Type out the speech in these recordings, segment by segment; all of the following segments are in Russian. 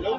Hello?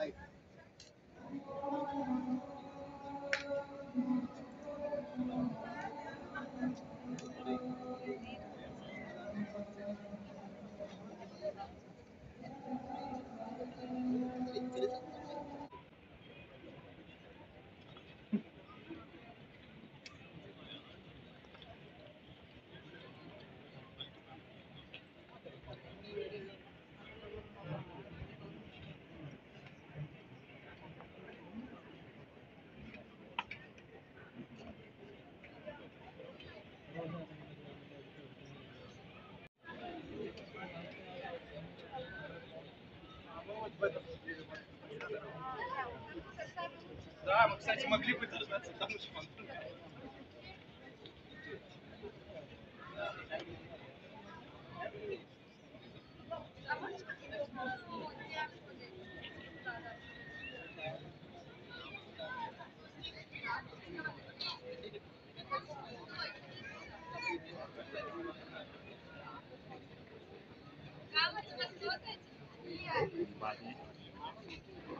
like кстати, могли бы дождаться того же Фандука. Камера.